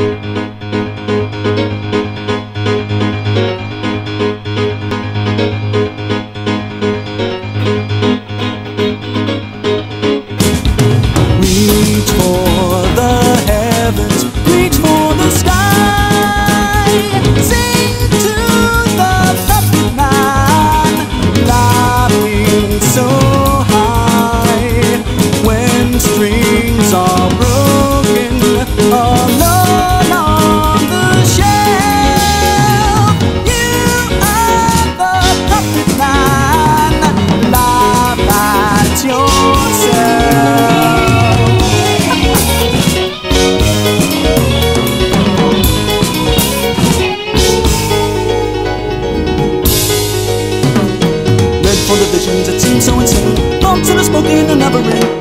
Thank moment.